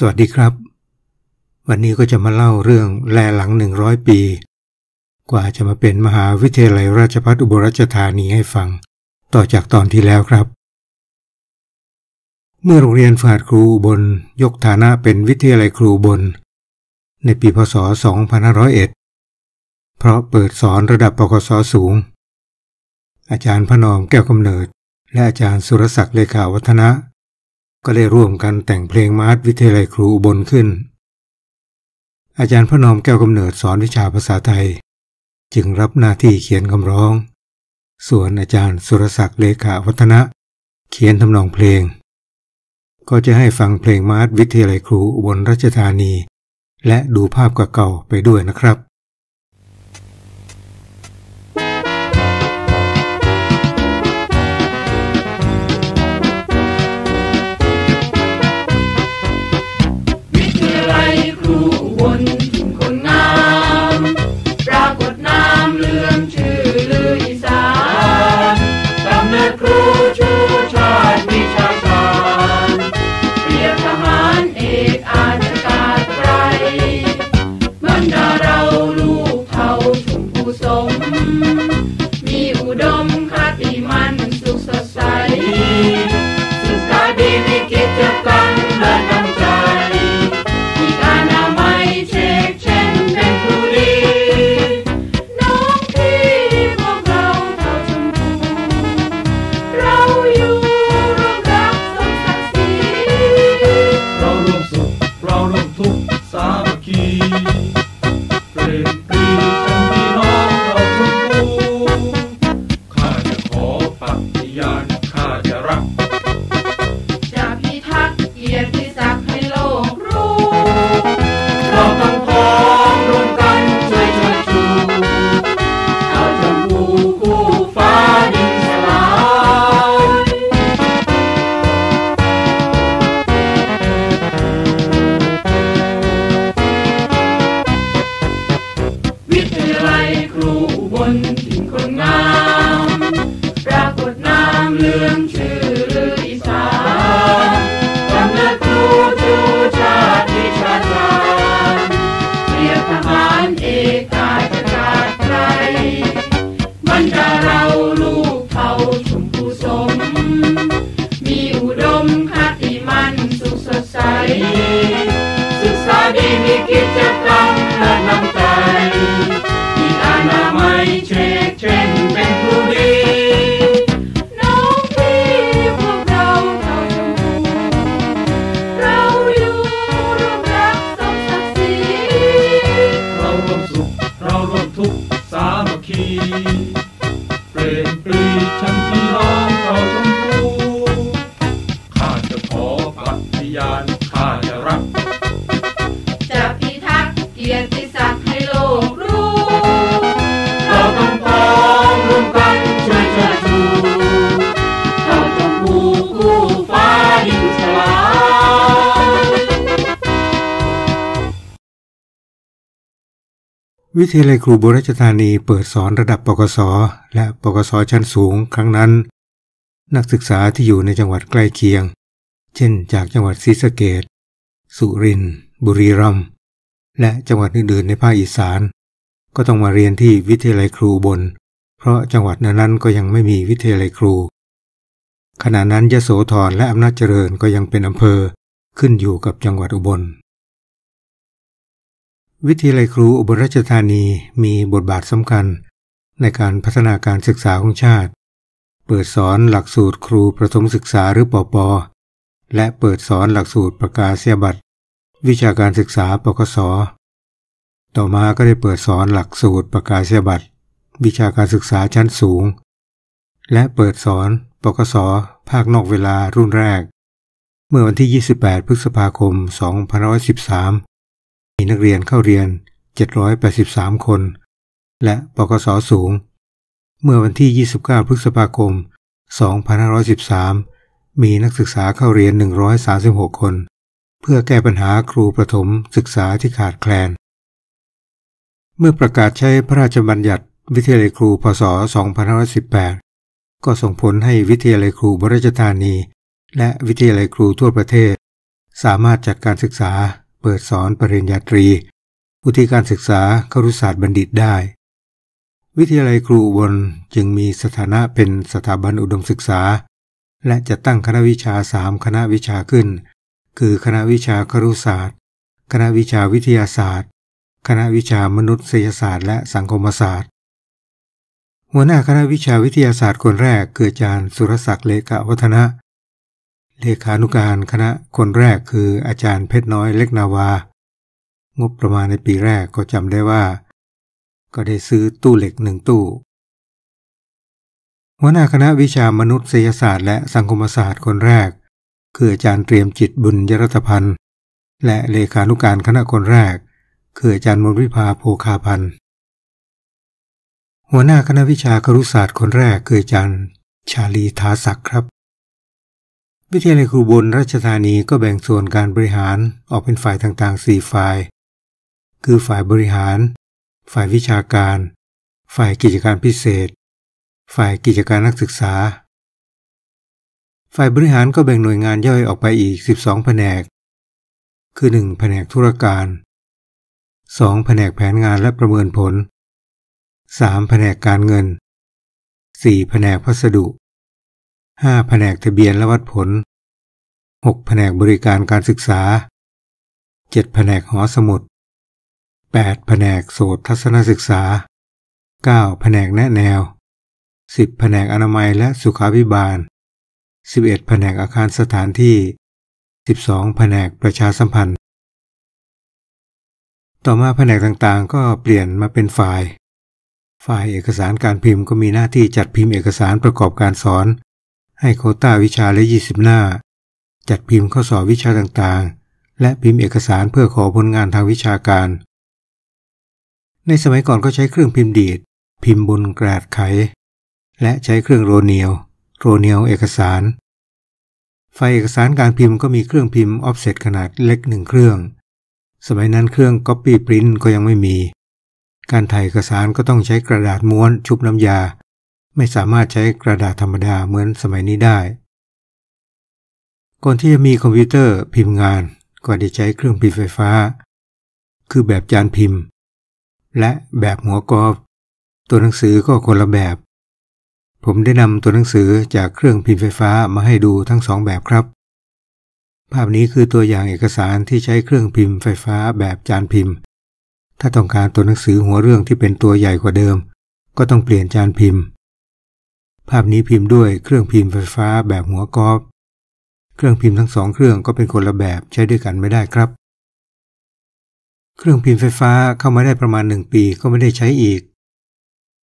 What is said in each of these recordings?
สวัสดีครับ วันนี้ก็จะมาเล่าเรื่องแลหลังหนึ่งร้อยปี กว่าจะมาเป็นมหาวิทยาลัยราชภัฏอุบลราชธานีให้ฟัง ต่อจากตอนที่แล้วครับ เมื่อโรงเรียนฝาดครูอุบลยกฐานะเป็นวิทยาลัยครูอุบลในปีพศ 2501 เพราะเปิดสอนระดับปกศสูง อาจารย์พนอมแก้วกำเนิด และอาจารย์สุรศักดิ์เลขาวัฒนะ ก็ได้ร่วมกันแต่งเพลงมาร์ทวิทยาลัยครูอุบลขึ้น อาจารย์พระนอมแก้วกำเนิดสอนวิชาภาษาไทย จึงรับหน้าที่เขียนคำร้อง ส่วนอาจารย์สุรศักดิ์เลขาวัฒนะ เขียนทำนองเพลง ก็จะให้ฟังเพลงมาร์ทวิทยาลัยครูอุบลราชธานี และดูภาพเก่าๆไปด้วยนะครับ วิทยาลัยครูบุรชธานีเปิดสอนระดับปกศและปกศชั้นสูงครั้งนั้น นักศึกษาที่อยู่ในจังหวัดใกล้เคียง เช่น จากจังหวัดศรีสะเกดสุรินทร์บุรีรัมย์และจังหวัดอื่นๆในภาคอีสาน ก็ต้องมาเรียนที่วิทยาลัยครูบน เพราะจังหวัดนั้นก็ยังไม่มีวิทยาลัยครู ขณะนั้นยโสธรและอำนาจเจริญก็ยังเป็นอำเภอขึ้นอยู่กับจังหวัดอุบล วิทยาลัยครูอุบลราชธานีมีบทบาทสำคัญ ในการพัฒนาการศึกษาของชาติ เปิดสอนหลักสูตรครูประถมศึกษาหรือปอปอและเปิดสอนหลักสูตรประกาศเสียบัตรวิชาการศึกษาปกศต่อมาก็ได้เปิดสอนหลักสูตรประกาศเสียบัตรวิชาการศึกษาชั้นสูง และเปิดสอนปกศภาคนอกเวลารุ่นแรก เมื่อวันที่ 28 พฤษภาคม 2513 มีนักเรียนเข้าเรียน 783 คน และปกศสูง เมื่อวันที่ 29 พฤษภาคม 2513 มีนักศึกษาเข้าเรียน 136 คน เพื่อแก้ปัญหาครูประถมศึกษาที่ขาดแคลน เมื่อประกาศใช้พระราชบัญญัติวิทยาลัยครูพศ 2518 ก็ส่งผลให้วิทยาลัยครูบรจธานี และวิทยาลัยครูทั่วประเทศ สามารถจัดการศึกษา เปิดสอนปริญญาตรีอุทิการศึกษาครุศาสตร์บัณฑิตได้ วิทยาลัยครูอุบลจึงมีสถานะเป็นสถาบันอุดมศึกษา และจะตั้งคณะวิชาสามคณะวิชาขึ้น คือคณะวิชาครุศาสตร์ คณะวิชาวิทยาศาสตร์ คณะวิชามนุษยศาสตร์ และสังคมศาสตร์ หัวหน้าคณะวิชาวิทยาศาสตร์คนแรกคืออาจารย์สุรศักดิ์เลขาวัฒนะ เลขานุการคณะคนแรกคืออาจารย์เพชรน้อยเล็กนาวา งบประมาณในปีแรกก็จำได้ว่า ก็ได้ซื้อตู้เหล็กหนึ่งตู้หัวหน้าคณะวิชามนุษยศาสตร์และสังคมศาสตร์คนแรก คืออาจารย์เตรียมจิตบุญยรัตพันธ์และเลขานุการคณะคนแรก คืออาจารย์มนวิภาโพคาพันธ์หัวหน้าคณะวิชาครุศาสตร์คนแรกคืออาจารย์ชาลีทาศักดิ์ครับ วิทยาลัยครูบนราชธานีก็แบ่งส่วนการบริหารออกเป็นฝ่ายต่างๆ4ฝ่าย คือฝ่ายบริหาร ฝ่ายวิชาการ ฝ่ายกิจการพิเศษ ฝ่ายกิจการนักศึกษา ฝ่ายบริหารก็แบ่งหน่วยงานย่อยออกไปอีก 12 แผนก คือ 1 แผนกธุรการ 2 แผนกแผนงานและประเมินผล 3 แผนกการเงิน 4 แผนกพัสดุ 5. แผนกทะเบียนและวัดผล 6. แผนกบริการการศึกษา 7. แผนกหอสมุด 8. แผนกโสตทัศนศึกษา 9. แผนกแนะแนว 10. แผนกอนามัยและสุขาภิบาล 11. แผนกอาคารสถานที่ 12. แผนกประชาสัมพันธ์ ต่อมาแผนกต่างๆ ก็เปลี่ยนมาเป็นฝ่าย ฝ่ายเอกสารการพิมพ์ก็มีหน้าที่จัดพิมพ์เอกสารประกอบการสอน ให้โคต้าวิชาละ20หน้า จัดพิมพ์ข้อสอบวิชาต่างๆ และพิมพ์เอกสารเพื่อขอผลงานทางวิชาการ ในสมัยก่อนก็ใช้เครื่องพิมพ์ดีด พิมพ์บนกระดาษไข และใช้เครื่องโรเนียว โรเนียวเอกสาร ฝ่ายเอกสารการพิมพ์ก็มีเครื่องพิมพ์ออฟเซตขนาดเล็กหนึ่งเครื่อง สมัยนั้นเครื่อง copy print ก็ยังไม่มี การถ่ายเอกสารก็ต้องใช้กระดาษม้วนชุบน้ำยา ไม่สามารถใช้กระดาษธรรมดาเหมือนสมัยนี้ได้ ก่อนที่จะมีคอมพิวเตอร์พิมพ์งานก็ได้ใช้เครื่องพิมพ์ไฟฟ้า คือแบบจานพิมพ์ และแบบหัวกรอบตัวหนังสือก็คนละแบบ ผมได้นำตัวหนังสือจากเครื่องพิมพ์ไฟฟ้ามาให้ดูทั้งสองแบบครับ ภาพนี้คือตัวอย่างเอกสารที่ใช้เครื่องพิมพ์ไฟฟ้าแบบจานพิมพ์ ถ้าต้องการตัวหนังสือหัวเรื่องที่เป็นตัวใหญ่กว่าเดิม ก็ต้องเปลี่ยนจานพิมพ์ ภาพนี้พิมพ์ด้วยเครื่องพิมพ์ไฟฟ้าแบบหัวกอบเครื่องพิมพ์ทั้งสองเครื่องก็เป็นคนละแบบใช้ด้วยกันไม่ได้ครับ เครื่องพิมพ์ไฟฟ้าเข้ามาได้ประมาณหนึ่งปีก็ไม่ได้ใช้อีก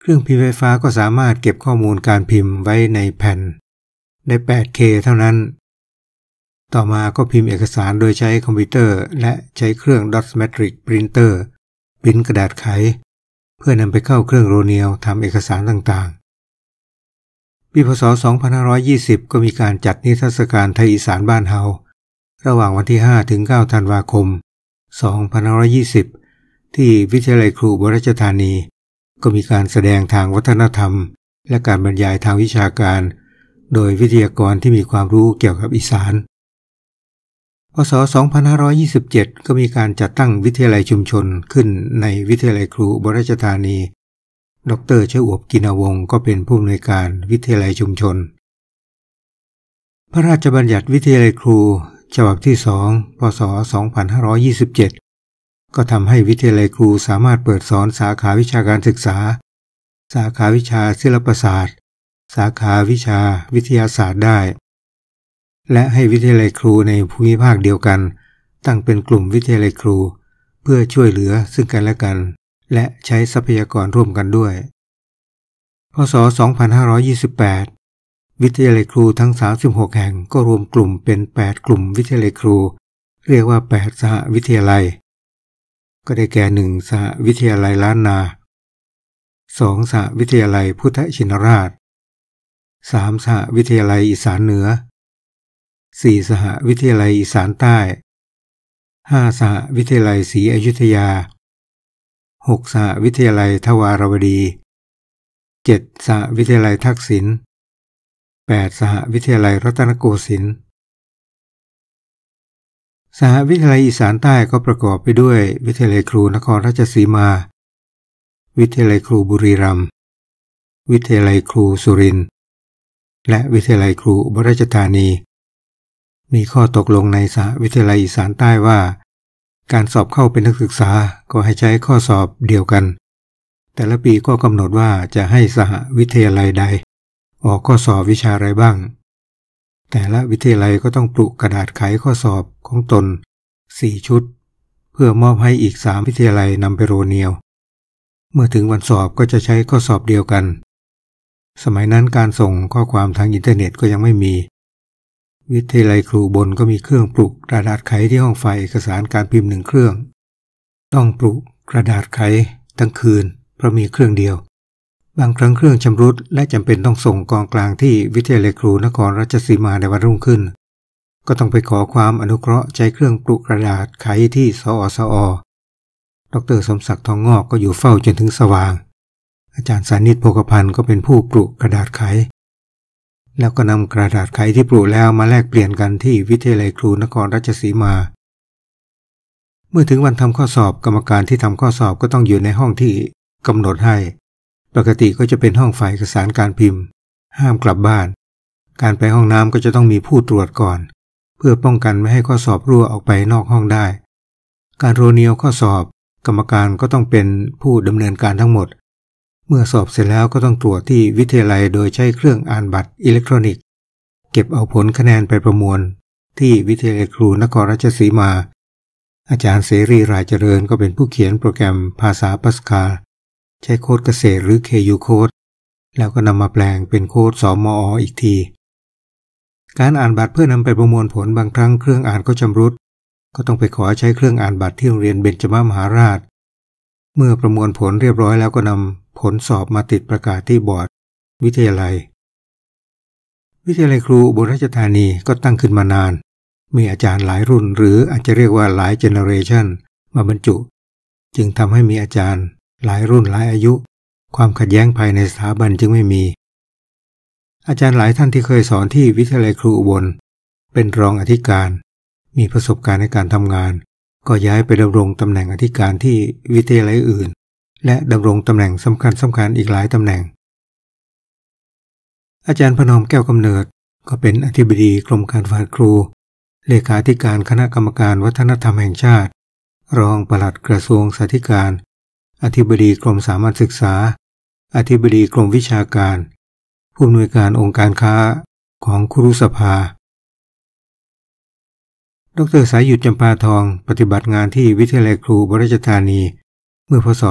เครื่องพิมพ์ไฟฟ้าก็สามารถเก็บข้อมูลการพิมพ์ไว้ในแผ่นได้ 8K เท่านั้น ต่อมาก็พิมพ์เอกสารโดยใช้คอมพิวเตอร์ และใช้เครื่อง Dotmatrix Printer พิมพ์กระดาษไข เพื่อนำไปเข้าเครื่องโรเนียลทำเอกสารต่าง ปีพศ 2520 ก็มีการจัดนิทรรศการไทยอีสานบ้านเฮา ระหว่างวันที่ 5 ถึง 9 ธันวาคม 2520 ที่วิทยาลัยครูบรชธานี ก็มีการแสดงทางวัฒนธรรม และการบรรยายทางวิชาการ โดยวิทยากรที่มีความรู้เกี่ยวกับอีสาน พศ 2527 ก็มีการจัดตั้งวิทยาลัยชุมชนขึ้นในวิทยาลัยครูบรชธานี ดรเชอวบกินาวงก็เป็นผู้อำนวยการวิทยาลัยชุมชน พระราชบัญญัติวิทยาลัยครูฉบับที่สองพศ 2527 ก็ทำให้วิทยาลัยครูสามารถเปิดสอนสาขาวิชาการศึกษา สาขาวิชาศิลปศาสตร์ สาขาวิชาวิทยาศาสตร์ได้ และให้วิทยาลัยครูในภูมิภาคเดียวกัน ตั้งเป็นกลุ่มวิทยาลัยครู เพื่อช่วยเหลือซึ่งกันและกัน และใช้ทรัพยากรร่วมกันด้วย พศ 2528 วิทยาลัยครูทั้ง 36 แห่งก็รวมกลุ่มเป็น 8 กลุ่มวิทยาลัยครู เรียกว่า 8 สหวิทยาลัย ก็ได้แก่1สหวิทยาลัยล้านนา2สหวิทยาลัยพุทธชินราช3สหวิทยาลัยอีสานเหนือ4สหวิทยาลัยอีสานใต้5สหวิทยาลัยศรีอยุธยา 6. สหวิทยาลัยทวารวดี 7. สหวิทยาลัยทักษิณ 8. สหวิทยาลัยรัตนโกสินทร์สหวิทยาลัยอีสานใต้ก็ประกอบไปด้วย วิทยาลัยครูนครราชสีมา วิทยาลัยครูบุรีรัมย์ วิทยาลัยครูสุรินทร์ และวิทยาลัยครูบราชธานี มีข้อตกลงในสหวิทยาลัยอีสานใต้ว่า การสอบเข้าเป็นนักศึกษาก็ให้ใช้ข้อสอบเดียวกัน แต่ละปีก็กำหนดว่าจะให้สหวิทยาลัยใด ออกข้อสอบวิชาอะไรบ้าง แต่ละวิทยาลัยก็ต้องปลุกกระดาษไขข้อสอบของตน 4 ชุด เพื่อมอบให้อีก3วิทยาลัยนำไปโรเนียว เมื่อถึงวันสอบก็จะใช้ข้อสอบเดียวกัน สมัยนั้นการส่งข้อความทางอินเทอร์เน็ตก็ยังไม่มี วิทยาลัยครูอุบลก็มีเครื่องปรุกระดาษไขที่ห้องฝ่ายเอกสารการพิมพ์หนึ่งเครื่อง ต้องปรุกระดาษไขทั้งคืนเพราะมีเครื่องเดียว บางครั้งเครื่องชำรุดและจำเป็นต้องส่งกองกลางที่วิทยาลัยครูนครราชสีมาในวันรุ่งขึ้น ก็ต้องไปขอความอนุเคราะห์ใช้เครื่องปรุกระดาษไขที่สอสอดรสมศักดิ์ทองงอกก็อยู่เฝ้าจนถึงสว่าง อาจารย์สานิตโภคพันธ์ก็เป็นผู้ปลุกกระดาษไข แล้วก็นำกระดาษไขที่ปลุกแล้วมาแลกเปลี่ยนกันที่วิทยาลัยครูนครราชสีมา เมื่อถึงวันทำข้อสอบกรรมการที่ทำข้อสอบก็ต้องอยู่ในห้องที่กำหนดให้ ปกติก็จะเป็นห้องฝ่ายเอกสารการพิมพ์ ห้ามกลับบ้าน การไปห้องน้ำก็จะต้องมีผู้ตรวจก่อน เพื่อป้องกันไม่ให้ข้อสอบรั่วออกไปนอกห้องได้ การโรเนียวข้อสอบ กรรมการก็ต้องเป็นผู้ดำเนินการทั้งหมด มื่อสอบเสร็จแล้วก็ต้องตรวจที่วิทยาลัยโดยใช้เครื่องอ่านบัตรอิเล็กทรอนิกส์ เก็บเอาผลคะแนนไปประมวล ที่วิทยาลัยครูนครราชสีมา อาจารย์เสรีรายเจริญก็เป็นผู้เขียนโปรแกรมภาษาปัสกา ใช้โค้ดเกษตรหรือ KU โค้ดแล้วก็นำมาแปลงเป็นโค้ดสมออีกที การอ่านบัตรเพื่อนำไปประมวลผลบางครั้งเครื่องอ่านก็ชำรุด ก็ต้องไปขอใช้เครื่องอ่านบัตรที่โรงเรียนเบญจมามหาราช เมื่อประมวลผลเรียบร้อยแล้วก็นำผลสอบมาติดประกาศที่บอร์ด วิทยาลัย วิทยาลัยครูบุราชธานีก็ตั้งขึ้นมานาน มีอาจารย์หลายรุ่นหรืออาจจะเรียกว่าหลายเจเนอเรชันมาบรรจุ จึงทำให้มีอาจารย์ หลายรุ่นหลายอายุ ความขัดแย้งภายในสถาบันจึงไม่มี อาจารย์หลายท่านที่เคยสอนที่วิทยาลัยครูอุบล เป็นรองอธิการ มีประสบการณ์ในการทำงาน ก็ย้ายไปดำรงตำแหน่งอธิการที่วิทยาลัยอื่น และดำรงตำแหน่งสำคัญสำคัญอีกหลายตำแหน่ง อาจารย์พนมแก้วกำเนิดก็เป็นอธิบดีกรมการฝ่ากครู เลขาธิการคณะกรรมการวัฒนธรรมแห่งชาติ รองปลัดกระทรวงสาธิการ อธิบดีกรมสามัญศึกษา อธิบดีกรมวิชาการ ผู้อำนวยการองค์การค้าของครุสภา ดรสายหยุดจำปาทองปฏิบัติงานที่วิทยาลัยครูบริจธานี เมื่อพศ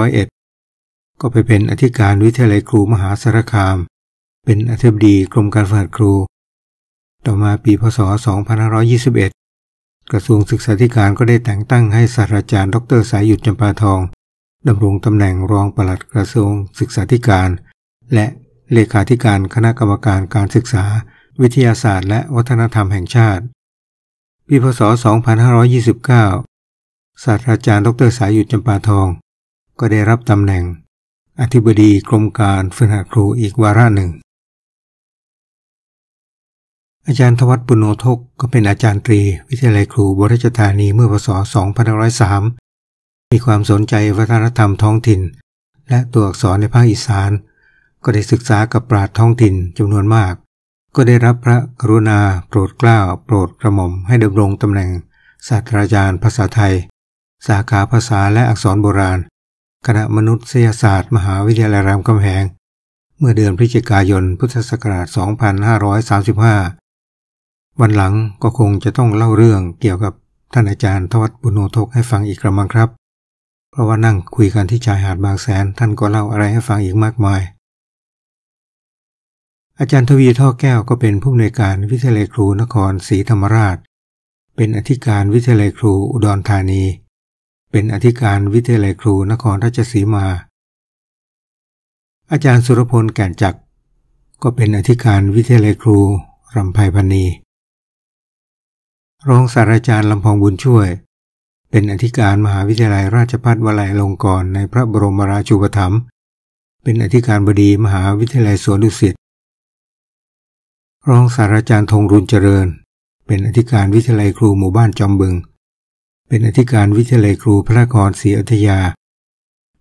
2501 ก็ไปเป็นอธิการวิทยาลัยครูมหาสารคาม เป็นอธิบดีกรมการฝึกครู ต่อมาปีพศ 2521 กระทรวงศึกษาธิการก็ได้แต่งตั้งให้ศาสตราจารย์ ดรสายหยุดจำปาทองดำรงตำแหน่งรองปลัดกระทรวงศึกษาธิการ และเลขาธิการคณะกรรมการการศึกษา วิทยาศาสตร์ และวัฒนธรรมแห่งชาติ ปีพศ 2529 ศาสตราจารย์ ดรสายหยุดจำปาทอง ก็ได้รับตำแหน่ง อธิบดีกรมการฝึกหัดครูอีกวาระหนึ่ง อาจารย์ทวัตปุโนทกก็เป็นอาจารย์ตรี วิทยาลัยครูบริจธานีเมื่อพศ 2503 มีความสนใจวัฒนธรรมท้องถิ่น และตัวอักษรในภาคอีสาน ก็ได้ศึกษากับปราชญ์ท้องถิ่นจำนวนมาก ก็ได้รับพระกรุณาโปรดเกล้าโปรดกระหม่อมให้ดำรงตำแหน่งศาสตราจารย์ภาษาไทย สาขาภาษาและอักษรโบราณ คณะมนุษยศาสตร์มหาวิทยาลัยรามคำแหง เมื่อเดือนพฤศจิกายนพุทธศักราช 2535 วันหลังก็คงจะต้องเล่าเรื่องเกี่ยวกับท่านอาจารย์ทวัตบุญโนทกให้ฟังอีกกระมังครับ เพราะว่านั่งคุยกันที่ชายหาดบางแสนท่านก็เล่าอะไรให้ฟังอีกมากมาย อาจารย์ทวีท่อแก้วก็เป็นผู้อำนวยการวิทยาลัยครูนครศรีธรรมราช เป็นอธิการวิทยาลัยครูอุดรธานี เป็นอธิการวิทยาลัยครูนครราชสีมา อาจารย์สุรพลแก่นจักร ก็เป็นอธิการวิทยาลัยครูรำไพพันีรองศาสตราจารย์ลำพองบุญช่วย เป็นอธิการมหาวิทยาลัยราชภัฏวลัยลงกรณ์ในพระบรมราชูปถัมภ์เป็นอธิการบดีมหาวิทยาลัยสวนดุสิต รองศาสตราจารย์ธงรุนเจริญ เป็นอธิการวิทยาลัยครูหมู่บ้านจอมบึง เป็นอธิการวิทยาลัยครูพระนครศรีอยุธยา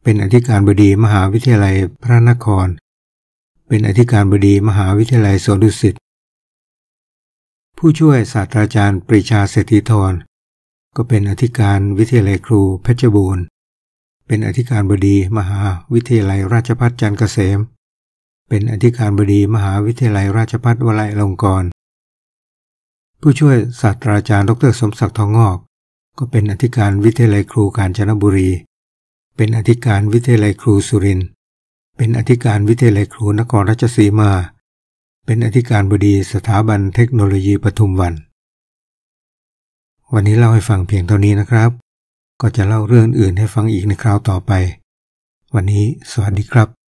เป็นอธิการบดีมหาวิทยาลัยพระนคร เป็นอธิการบดีมหาวิทยาลัยสวนดุสิตผู้ช่วยศาสตราจารย์ปรีชาเศรษฐีธรก็เป็นอธิการวิทยาลัยครูเพชรบูรณ์ เป็นอธิการบดีมหาวิทยาลัยราชภัฏจันทร์เกษม เป็นอธิการบดีมหาวิทยาลัยราชภัฏวลัยลงกรณ์ ผู้ช่วยศาสตราจารย์ดรสมศักดิ์ทองงอก ก็เป็นอธิการวิทยาลัยครูกาญจนบุรี เป็นอธิการวิทยาลัยครูสุริน เป็นอธิการวิทยาลัยครูนครราชสีมา เป็นอธิการบดีสถาบันเทคโนโลยีปทุมวัน วันนี้เล่าให้ฟังเพียงเท่านี้นะครับ ก็จะเล่าเรื่องอื่นให้ฟังอีกในคราวต่อไป วันนี้สวัสดีครับ